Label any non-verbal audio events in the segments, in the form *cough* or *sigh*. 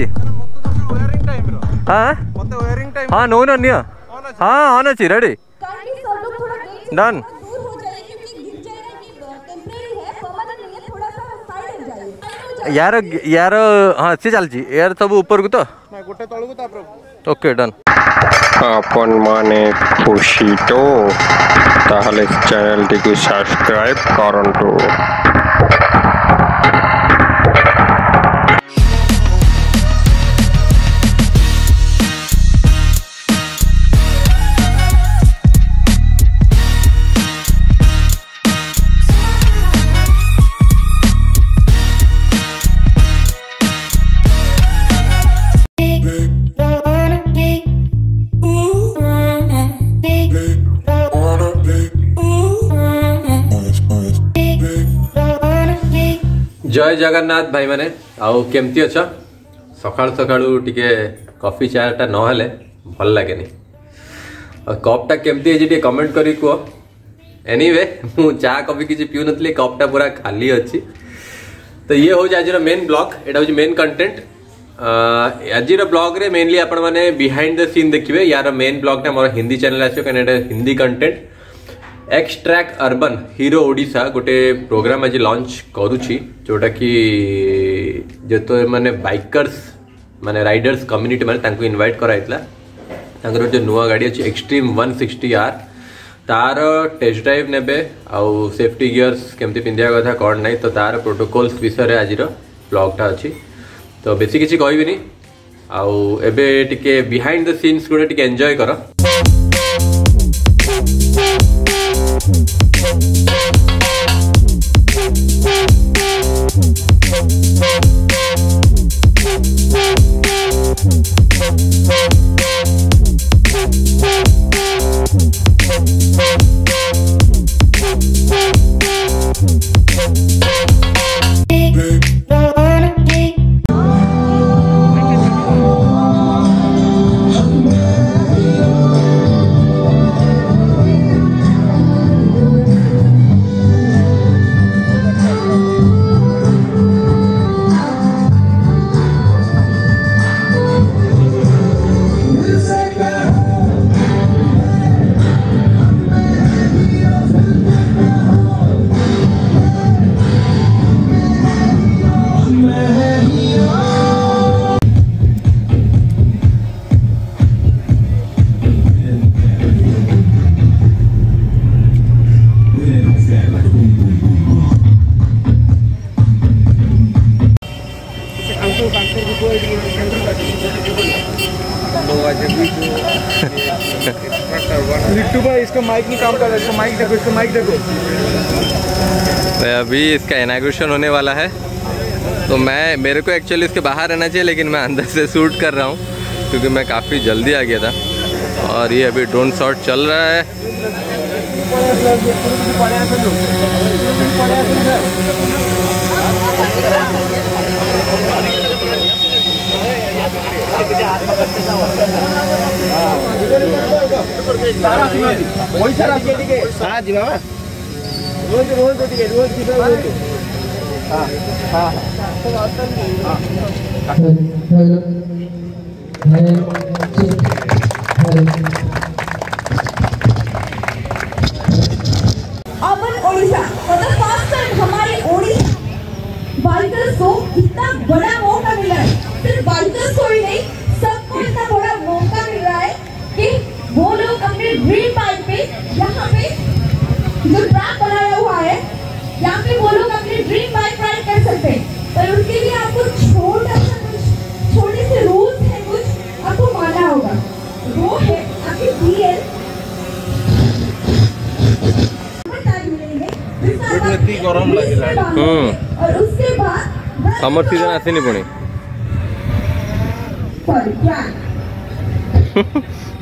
ಅಜ್ಜಿ ಹಾಂ ಹಾಂ ನೋನ್ ಅನ್ಯ ಹಾಂ ಆನ್ ಅಜ್ಜಿ ರೆಡಿ ಡನ್ यार यार हाँ सी चलची यार सब ऊपर को तो ओके डन आपन माने खुशी तो ताहले चैनल टी को सब्सक्राइब करंटू ଜୟ ଜଗନ୍ନାଥ ଭାଇମାନେ ଆଉ କେମିତି ଅଛ? ସକାଳୁ ସକାଳୁ ଟିକେ କଫି ଚାଟା ନହେଲେ ଭଲ ଲାଗେନି। ଆଉ କପ୍ଟା କେମିତି ହେଇଛି ଟିକେ କମେଣ୍ଟ କରି କୁହ। ଏନିୱେ ମୁଁ ଚା କଫି କିଛି ପିଉନଥିଲି କପ୍ଟା ପୁରା ଖାଲି ଅଛି। ତ ଇଏ ହେଉଛି ଆଜିର ମେନ୍ ବ୍ଲଗ୍ ଏଇଟା ହେଉଛି ମେନ୍ କଣ୍ଟେଣ୍ଟ ଆଜିର ବ୍ଲଗ୍ରେ ମେନଲି ଆପଣମାନେ ବିହାଇଣ୍ଡ ଦ ସିନ୍ ଦେଖିବେ ୟାର ମେନ୍ ବ୍ଲଗ୍ଟା ମୋର ହିନ୍ଦୀ ଚ୍ୟାନେଲ୍ ଆସିବ କାରଣ ଏଇଟା Hindi content extract urban hero Odisha ଗୋଟେ ପ୍ରୋଗ୍ରାମ ଆଜି ଲଞ୍ଚ କରୁଛି ଯୋଉଟାକି ଯେହେତୁ ମାନେ ବାଇକର୍ସ ମାନେ ରାଇଡର୍ସ କମ୍ୟୁନିଟି ମାନେ ତାଙ୍କୁ ଇନଭାଇଟ୍ କରାଯାଇଥିଲା ତାଙ୍କର ଗୋଟେ ନୂଆ ଗାଡ଼ି ଅଛି ଏକ୍ସଟ୍ରିମ୍ ୱାନ୍ ସିକ୍ସଟି ଆର୍ ତାର ଟେଷ୍ଟ ଡ୍ରାଇଭ୍ ନେବେ ଆଉ ସେଫ୍ଟି ଗିୟର୍ସ କେମିତି ପିନ୍ଧିବା କଥା କ'ଣ ନାହିଁ ତ ତାର ପ୍ରୋଟୋକଲ୍ସ ବିଷୟରେ ଆଜିର ବ୍ଲଗ୍ଟା ଅଛି। ତ ବେଶୀ କିଛି କହିବିନି। ଆଉ ଏବେ ଟିକେ ବିହାଇଣ୍ଡ ଦ ସିନ୍ସ ଗୁଡ଼ା ଟିକେ ଏନ୍ଜୟ କର। लिट्टू भाई इसका माइक नहीं काम कर रहा इसका माइक देखो इसका माइक देखो। तो अभी इसका इनाग्रेशन होने वाला है। तो मैं मेरे को एक्चुअली इसके बाहर रहना चाहिए लेकिन मैं अंदर से शूट कर रहा हूँ क्योंकि मैं काफ़ी जल्दी आ गया था। और ये अभी ड्रोन शॉट चल रहा है। अपन ओडिशा फॉर फ़र्स्ट टाइम हमारे ओडिशा बालिका शो इतना बड़ा पर लिए आपको छोटा सा कुछ छोटे से कुछ आपको माना होगा। वो है आपके डीएल गरम लगे और उसके बाद समर सीज़न नहीं पड़े *laughs*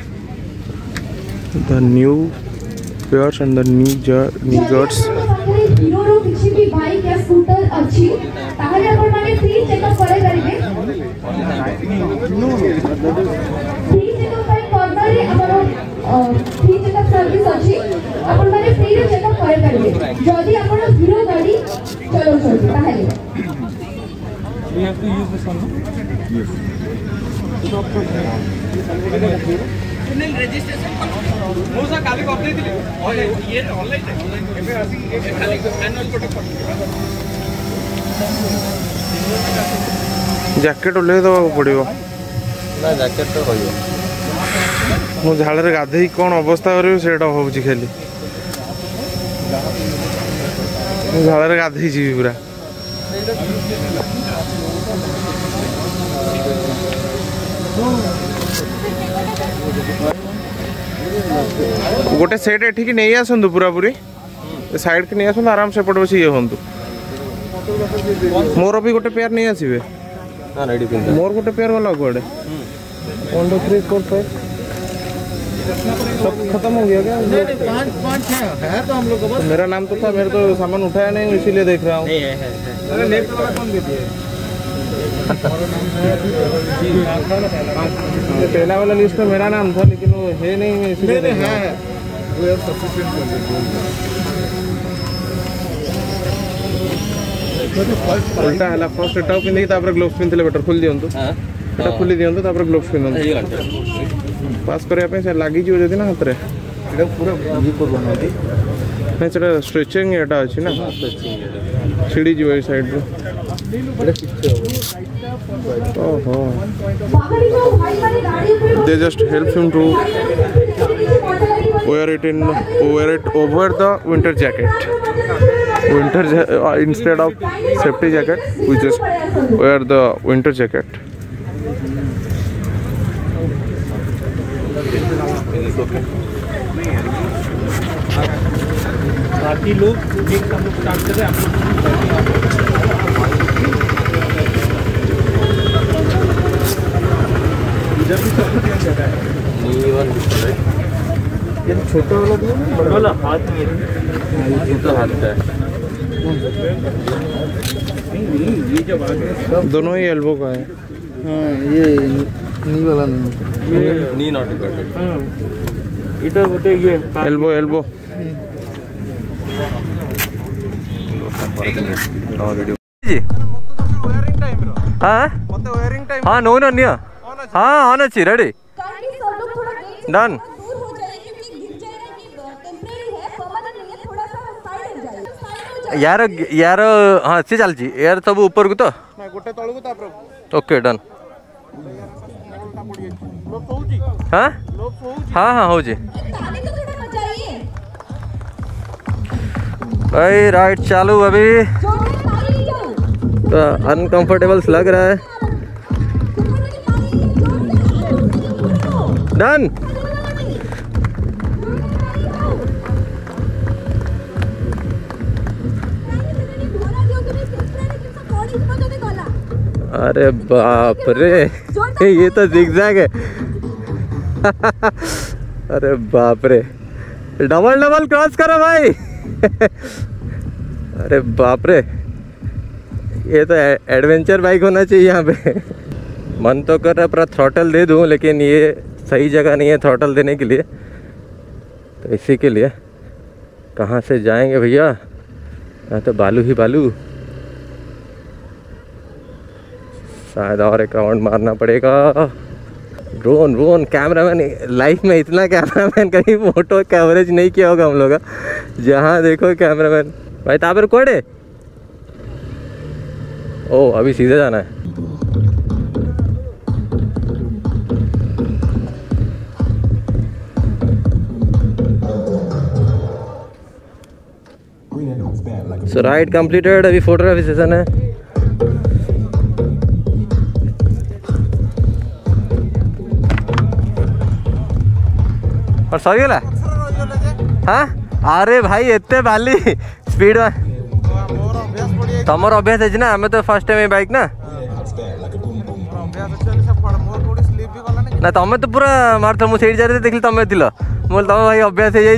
the new pairs and the knee, jar- knee guards. ହିରୋର କିଛି ବି ବାଇକ୍ ୟା ସ୍କୁଟର ଅଛି ତାହେଲେ ଆପଣମାନେ ଫ୍ରି ଚେକଅପ୍ କରାଇପାରିବେ ଫ୍ରି ଚେକଅପ୍ ପାଇଁ କର୍ଣ୍ଣରରେ ଆମର ଫ୍ରି ଚେକଅପ୍ ସର୍ଭିସ୍ ଅଛି ଆପଣମାନେ ଫ୍ରିରେ ଚେକଅପ୍ କରାଇପାରିବେ ଯଦି ଆପଣ ହିରୋ ଗାଡ଼ି ଚଲାଉଛନ୍ତି ତାହେଲେ ଜ୍ୟାକେଟ୍ ଓହ୍ଲେଇ ଦେବାକୁ ପଡ଼ିବ ନା ଜ୍ୟାକେଟ୍ ତ ରହିବ ମୁଁ ଝାଳରେ ଗାଧେଇ କ'ଣ ଅବସ୍ଥା କରିବି ସେଇଟା ଭାବୁଛି ଖାଲି। ମୁଁ ଝାଳରେ ଗାଧେଇ ଯିବି ପୁରା। गोटे सेट एठिकी नहीं आसतु पूरा पूरी साइड की नहीं आसतु आराम से पट बस ये हूँ मोर भी गोटे पेयर नहीं आसवे मोर गोटे पेयर वाला कड़े one two three four five सब खत्म हो गया क्या पाँच पाँच है तो हम लोग मेरा नाम तो था मेरे तो सामान उठाया नहीं इसीलिए देख रहा हूँ पहला वाला लिस्ट में मेरा नाम था लेकिन वो है नहीं मैं इसी नहीं, नहीं है वो यार सफिशिएंट कर दे ಉಲ್ಟಾ ಅಲ್ಲ ಫಸ್ಟ್ ಟಾಪ್ ಇಂದ ತಾಪ್ರ ಗ್ಲೋವ್ಸ್ ಪಿಂತಲೆ ಬೆಟರ್ ಖುಲ್ ದಿಯಂತು ଏଟା ଖୋଲି ଦିଅନ୍ତୁ ତାପରେ ଗ୍ଲୋଭ୍ସ ପିନ୍ଧନ୍ତୁ ପାସ୍ କରିବା ପାଇଁ ସାର୍ ଲାଗିଯିବ ଯଦି ନା ହାତରେ ଏଇଟା ପୁରା ଇଏ କରୁନାହାନ୍ତି ନାଇଁ ସେଟା ଷ୍ଟ୍ରେଚିଂ ଏଇଟା ଅଛି ନା ଛିଡ଼ିଯିବ ଏଇ ସାଇଡ଼୍ରୁ Oh. They just helps him to wear it in wear it over the winter jacket. Winter ja uh, instead of safety jacket, we just wear the winter jacket. बाकी लोग एक हम लोग स्टार्ट कर रहे हैं आप लोग ये छोटा वाला ना, वाला हाथ में नहीं ये जब आगे सब दोनों ही एल्बो का है। हाँ ये नी वाला नहीं नी नॉट इधर होते ये एल्बो एल्बो हाँ? हाँ नो ना निया। हाँ होना चाहिए रेडी डन यार यार हाँ सी चल यार सब ऊपर को तो। ओके डन हाँ? हाँ? हाँ हाँ हो जी भाई राइट चालू अभी। तो अनकंफर्टेबल्स लग रहा है। डन अरे बाप रे, ये तो जिगजैग है। *laughs* अरे बाप रे डबल डबल क्रॉस करो भाई। *laughs* अरे बाप रे, ये तो एडवेंचर बाइक होना चाहिए यहाँ पे। मन तो कर रहा पूरा थ्रॉटल दे दूँ, लेकिन ये सही जगह नहीं है थ्रॉटल देने के लिए। तो इसी के लिए, कहाँ से जाएँगे भैया? यहाँ तो बालू ही बालू। शायद और एक राउंड मारना पड़ेगा। ड्रोन ड्रोन, कैमरामैन, लाइफ में इतना कैमरामैन, कहीं फ़ोटो कवरेज नहीं किया होगा हम लोग। जहाँ देखो कैमरामैन। भाई तापर कोड़े ओ, अभी सीधे जाना है। सो राइड कंप्लीटेड अभी फोटोग्राफी सेशन है। और सही गला हाँ? अरे भाई, इतने बाली स्पीड में तुम अभ्यास है ना? हमें तो फ़र्स्ट टाइम बाइक ना? ना, तुम तो पूरा मार मुझे जा रही ली तुम्हें दिल। मुझे तुम भाई अभ्यास हो जाए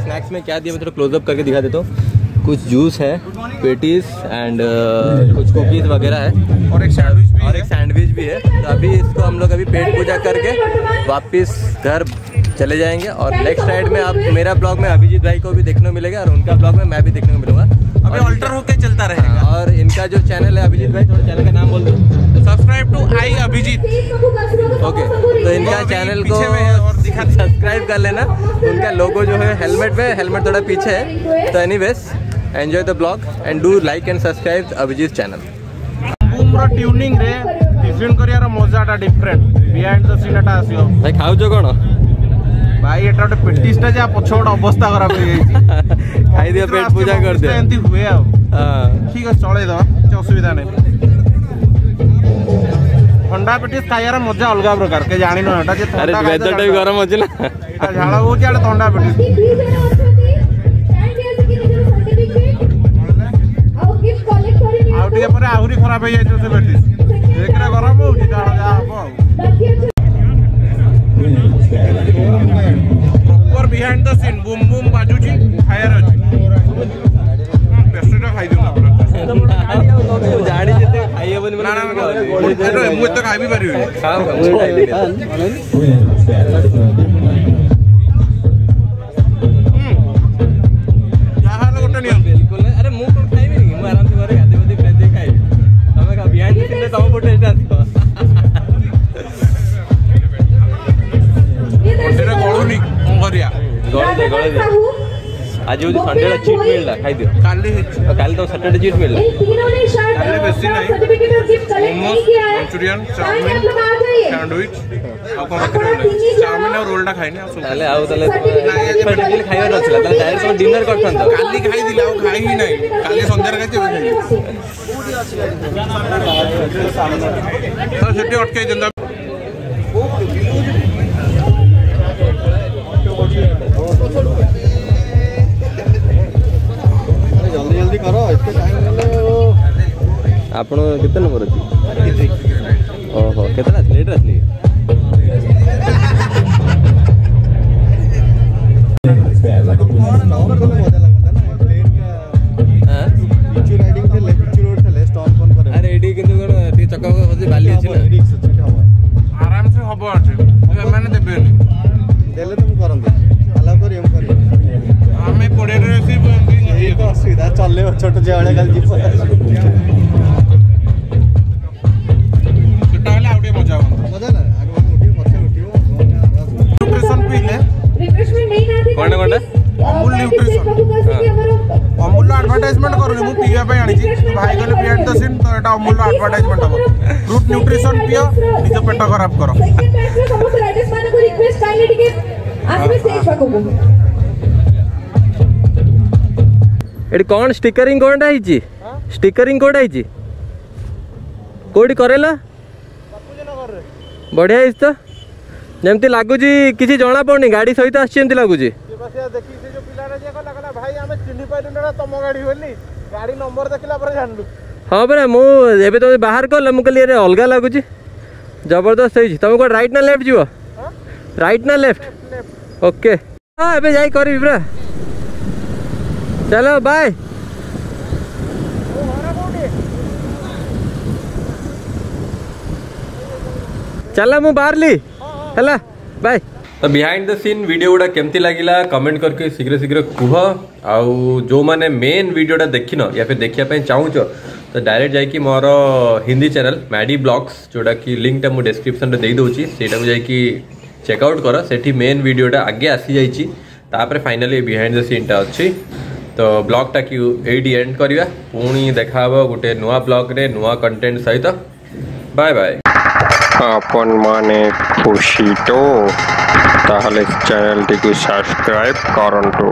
स्नैक्स में क्या दिया? मैं थोड़ा क्लोजअप करके दिखा देता हूँ। कुछ जूस है पेटीज एंड कुछ कुकीज वगैरह है। और एक सैंडविच भी और एक सैंडविच भी है। तो अभी इसको हम लोग अभी पेट पूजा करके वापस घर चले जाएंगे और नेक्स्ट राइड में आप मेरा ब्लॉग में अभिजीत भाई को भी देखने को मिलेगा और उनका ब्लॉग में मैं भी देखने को मिलूंगा अभी और अल्टर होके चलता रहेगा हाँ, और इनका जो चैनल है अभिजीत भाई थोड़ा चैनल का नाम बोल दो subscribe to I Abhijeet okay तो इनका अभी चैनल को पीछे में है और दिखा दे। सब्सक्राइब कर लेना उनका लोगो जो है हेलमेट में हेलमेट थोड़ा पीछे है तो anyways enjoy the blog and do like and subscribe Abhijeet channel Bumrah tuning ରେ ଟିଫିନ୍ କରିବାର ମଜାଟା ଡିଫରେଣ୍ଟ ବିହାଇଣ୍ଡ ଦ ସିନ୍ ଏଟା ଆସିବ ଭାଇ ଖାଉଛ କ'ଣ ଭାଇ ଏଟା ଗୋଟେ ପେଟିସଟା ଯେ ପଛ ଗୋଟେ ଅବସ୍ଥା ଖରାପ ହେଇଯାଇଛି ଖାଇଦିଅ ପେଟ ପୂଜା କରିଦିଅ ଏମିତି ହୁଏ ଆଉ ହଁ ଠିକ ଅଛି ଚଳେଇଦବା କିଛି ଅସୁବିଧା ନାହିଁ। ଥଣ୍ଡା ପେଟିସ୍ ଖାଇବାର ମଜା ଅଲଗା ପ୍ରକାର କେହି ଜାଣିନ ଏଟା ଯେ ଆରେ ଥଣ୍ଡା ଖାଇଲେ ୱେଦରଟା ବି ଗରମ ଅଛି ନା। ଆଉ ଝାଳ ହଉଛି ଆଡେ ଥଣ୍ଡା ପେଟିସ୍ ଆଉ ଟିକେ ପରେ ଆହୁରି ଖରାପ ହେଇଯାଇଥିବ ସେ ପେଟିସ୍ ଏକରେ ଗରମ ହଉଛି ଝାଳ ଯାହା ହବ ଆଉ। proper behind the scene boom boom ବାଜୁଛି ଖାଇବାର ଅଛି ପେଷ୍ଟ୍ରିଟା ଖାଇଦିଅନ୍ତୁ ଆପଣ ମୁଁ ଜାଣିଛି ଏତେ ଖାଇହେବନି ନା ନା ନା ମୁଁ ଏତେ- ମୁଁ ଏତେ ଖାଇବି ପାରିବିନି ଆଜି ହେଉଛି ସଣ୍ଡେରେ ଚିଟ୍ ମିଳିଲା ଖାଇଦିଅ କାଲି କାଲି ତ ସଟରଡେ ଚିଟ୍ ମିଳିଲା କାଲି ବେଶୀ ନାହିଁ ମୋମୋସ୍ ମଞ୍ଚୁରିଆନ୍ ଚାଉମିନ୍ ସ୍ୟାଣ୍ଡୱିଚ୍ ଆଉ କ'ଣ ଚାଉମିନ୍ ଆଉ ରୋଲ୍ଟା ଖାଇନି ଆଉ ତାହେଲେ ଆଉ ତାହେଲେ ଖାଇବାର ନଥିଲା ତାହେଲେ ଡାଇରେକ୍ଟ ସବୁ ଡିନର୍ କରିଥାନ୍ତ କାଲି ଖାଇଥିଲି ଆଉ ଖାଇ ହିଁ ନାହିଁ କାଲି ସନ୍ଧ୍ୟାରେ ଖାଇଛି ଏବେ ଖାଇଲି ସେଠି ଅଟକେଇ ଦିଅନ୍ତୁ ଆପଣ କେତେ ନମ୍ବର ଅଛି? ଓହୋ କେତେଟା ଆସିଲେ ଏଇଟା ଆସିଲେ ଆଡ଼ଭର୍ଟାଇଜମେଣ୍ଟ କରୁନି ମୁଁ ପିଇବା ପାଇଁ ଆଣିଛି ଭାଇ କହିଲେ ପିଆଡ଼ ତ ସିନ୍ ତ ଏଇଟା ଅମୂଲ୍ୟ ଆଡ଼ଭର୍ଟାଇଜମେଣ୍ଟ ହେବ ଫ୍ରୁଟ୍ ନ୍ୟୁଟ୍ରିସନ୍ ପିଅ ନିଜ ପେଟ ଖରାପ କର ଏଠି କ'ଣ ଷ୍ଟିକରିଂ କ'ଣଟା ହେଇଛି ଷ୍ଟିକରିଂ କେଉଁଟା ହେଇଛି କେଉଁଠି କରେଇଲ ବଢ଼ିଆ ହେଇଛି ତ ଯେମିତି ଲାଗୁଛି କିଛି ଜଣାପଡ଼ୁନି ଗାଡ଼ି ସହିତ ଆସିଛି ଏମିତି ଲାଗୁଛି ଯିଏ କହିଲା କହିଲା ଭାଇ ଆମେ ଚିହ୍ନି ପାଇଲୁନି ଏଟା ତମ ଗାଡି ବୋଲି। ଗାଡି ନମ୍ବର ଦେଖିଲା ପରେ ଜାଣିଲୁ। ହଁ ପରା ମୁଁ ଏବେ ତମେ ବାହାର କଲ ମୁଁ କହିଲି ଆରେ ଅଲଗା ଲାଗୁଛି। ଜବରଦସ୍ତ ହେଇଛି। ତମେ କୁଆଡ଼େ ରାଇଟ୍ ନା ଲେଫ୍ଟ ଯିବ? ରାଇଟ୍ ନା ଲେଫ୍ଟ ଓକେ ହଁ ଏବେ ଯାଇ କରିବି ପୁରା। ଚାଲ ବାଏ ଚାଲ ମୁଁ ବାହାରିଲି। ହେଲା ବାଏ ତ ବିହାଇଣ୍ଡ ଦ ସିନ୍ ଭିଡ଼ିଓ ଗୁଡ଼ା କେମିତି ଲାଗିଲା କମେଣ୍ଟ କରିକି ଶୀଘ୍ର ଶୀଘ୍ର କୁହ ଆଉ ଯେଉଁମାନେ ମେନ୍ ଭିଡ଼ିଓଟା ଦେଖିନ ୟା ଫିର ଦେଖିବା ପାଇଁ ଚାହୁଁଛ ତ ଡାଇରେକ୍ଟ ଯାଇକି ମୋର ହିନ୍ଦୀ ଚ୍ୟାନେଲ୍ ମ୍ୟାଡି ବ୍ଲଗ୍ସ ଯେଉଁଟାକି ଲିଙ୍କଟା ମୁଁ ଡେସ୍କ୍ରିପ୍ସନ୍ରେ ଦେଇଦେଉଛି ସେଇଟାକୁ ଯାଇକି ଚେକ୍ଆଉଟ୍ କର ସେଠି ମେନ୍ ଭିଡ଼ିଓଟା ଆଗେ ଆସିଯାଇଛି ତାପରେ ଫାଇନାଲି ବିହାଇଣ୍ଡ ଦ ସିନ୍ଟା ଅଛି ତ ବ୍ଲଗ୍ଟାକୁ ଏଇଠି ଏଣ୍ଡ କରିବା ପୁଣି ଦେଖାହେବ ଗୋଟେ ନୂଆ ବ୍ଲଗ୍ରେ ନୂଆ କଣ୍ଟେଣ୍ଟ ସହିତ ବାଏ ବାଏ আপন মানে খুশি তো তাহলে চ্যানেলটিকে সাবস্ক্রাইব করন্তু